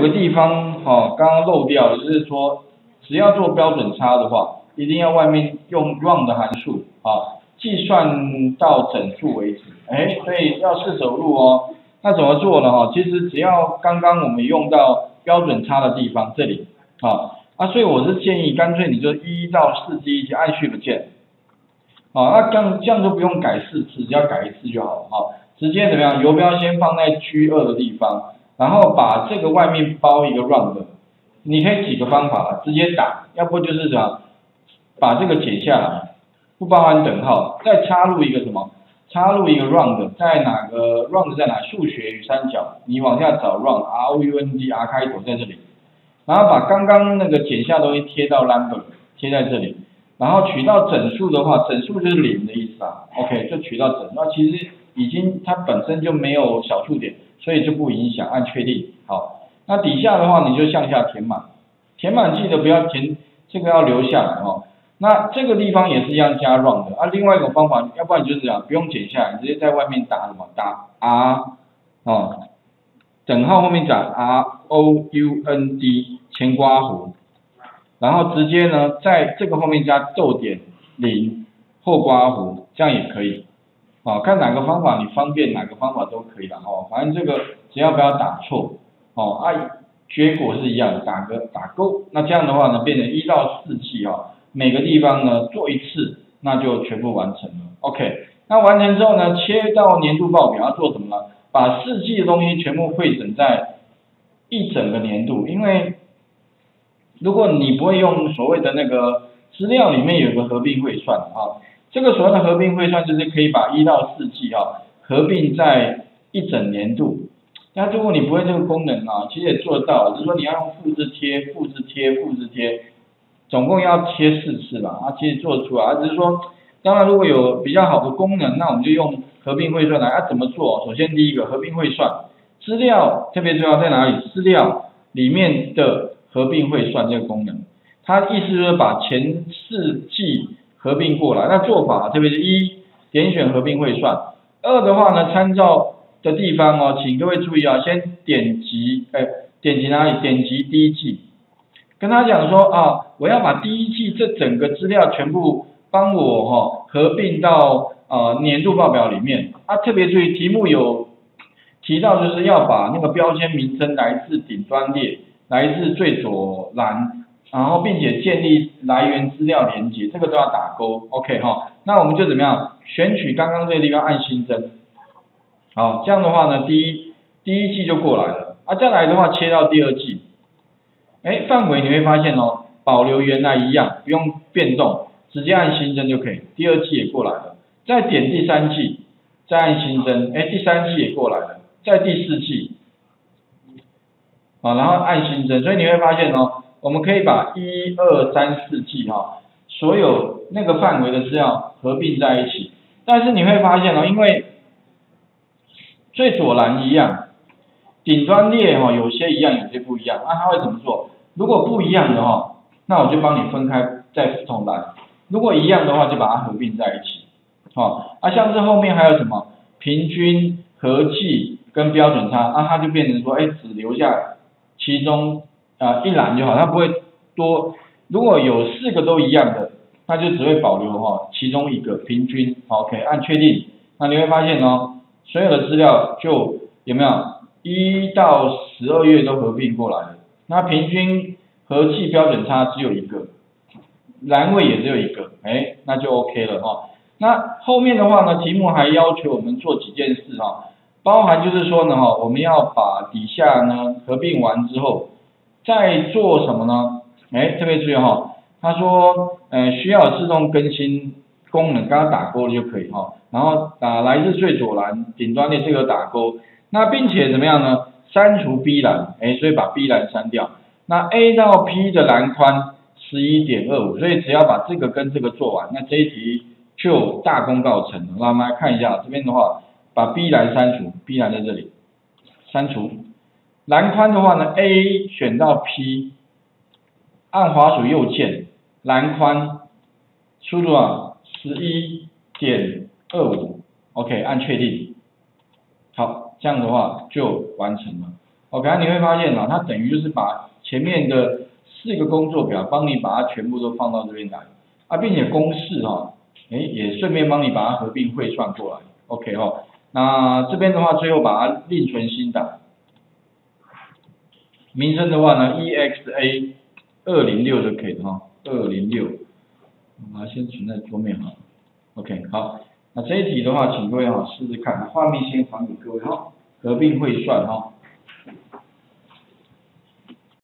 有个地方哈，刚刚漏掉了，就是说，只要做标准差的话，一定要外面用 run 的函数啊，计算到整数为止。哎，所以要试走路哦。那怎么做呢？哈，其实只要刚刚我们用到标准差的地方，这里啊，啊，所以我是建议干脆你就一到四记一起按 Shift 键，啊，那这样这样就不用改四次，只要改一次就好了哈。直接怎么样？游标先放在 G 二的地方，然后把这个外面包一个 round，你可以几个方法直接打，要不就是什么，把这个剪下来，不包含等号，再插入一个什么？插入一个 round，在哪个 round 在哪？数学与三角，你往下找 round，R O U N D R 开头在这里，然后把刚刚那个剪下东西贴到 number，贴在这里，然后取到整数的话，整数就是零的意思啊，OK，就取到整，那其实已经它本身就没有小数点，所以就不影响，按确定，好，那底下的话你就向下填满，填满记得不要填，这个要留下来哦。那这个地方也是一样加 run 的。啊，另外一种方法，要不然你就这样，不用剪下来，你直接在外面打什么？打 r 哦，等号后面打 r o u n d 前刮弧，然后直接呢在这个后面加逗点零后刮弧，这样也可以，哦，看哪个方法你方便，哪个方法都可以的哦，反正这个只要不要打错哦，啊，结果是一样的，打个打勾，那这样的话呢，变成一到四季哦。每个地方呢做一次，那就全部完成了。OK，那完成之后呢，切到年度报表要做什么呢？把四季的东西全部汇整在一整个年度。因为如果你不会用所谓的那个资料里面有个合并汇算啊，这个所谓的合并汇算就是可以把一到四季啊合并在一整年度。那如果你不会这个功能啊，其实也做得到，就是说你要用复制贴、复制贴、复制贴。总共要贴四次吧，啊，其实做出来，啊，只是说，当然如果有比较好的功能，那我们就用合并汇算来，啊，怎么做？首先第一个合并汇算，资料特别重要在哪里？资料里面的合并汇算这个功能，它意思就是把前四季合并过来，那做法特别是一点选合并汇算，二的话呢，参照的地方哦，请各位注意啊，先点击，哎，点击哪里？点击第一季。跟他讲说啊，我要把第一季这整个资料全部帮我哈合并到呃年度报表里面啊，特别注意题目有提到就是要把那个标签名称来自顶端列，来自最左栏，然后并且建立来源资料连接，这个都要打勾，OK 哈，那我们就怎么样？选取刚刚这个地方按新增，好，这样的话呢，第一第一季就过来了。啊，再来的话切到第二季。哎，范围你会发现哦，保留原来一样，不用变动，直接按新增就可以。第二季也过来了，再点第三季，再按新增，哎，第三季也过来了，再第四季，啊，然后按新增，所以你会发现哦，我们可以把一二三四季哈，所有那个范围的资料合并在一起。但是你会发现哦，因为最左栏一样。顶端列哈，有些一样，有些不一样。那它会怎么做？如果不一样的话，那我就帮你分开在不同栏；如果一样的话，就把它合并在一起。好，啊，像这后面还有什么平均、合计跟标准差，那它就变成说，哎，只留下其中啊一栏就好，它不会多。如果有四个都一样的，那就只会保留哈其中一个平均。OK，按确定，那你会发现哦，所有的资料就有没有？一到十二月都合并过来了，那平均合计标准差只有一个，栏位也只有一个，哎，那就 OK 了哈。那后面的话呢，题目还要求我们做几件事哈，包含就是说呢哈，我们要把底下呢合并完之后，在做什么呢？哎，特别注意哈，他说，呃，需要自动更新功能，刚刚打勾了就可以哈，然后打来自最左栏顶端的这个打勾。那并且怎么样呢？删除 B 栏，哎，所以把 B 栏删掉。那 A 到 P 的栏宽十一点二五，所以只要把这个跟这个做完，那这一题就大功告成了。那我们来看一下这边的话，把 B 栏删除，B 栏在这里，删除。栏宽的话呢，A 选到 P，按滑鼠右键，栏宽，输入啊十一点二五，OK，按确定，好。这样的话就完成了。OK，你会发现啊，它等于就是把前面的四个工作表帮你把它全部都放到这边来啊，并且公式哈，哎，也顺便帮你把它合并汇算过来，OK 哦。那这边的话，最后把它另存新档，名称的话呢，EXA 二零六就可以了哈，二零六，把它先存在桌面哈，OK 好，那这一题的话，请各位哈试试看，画面先还给各位哈，合并会算哈。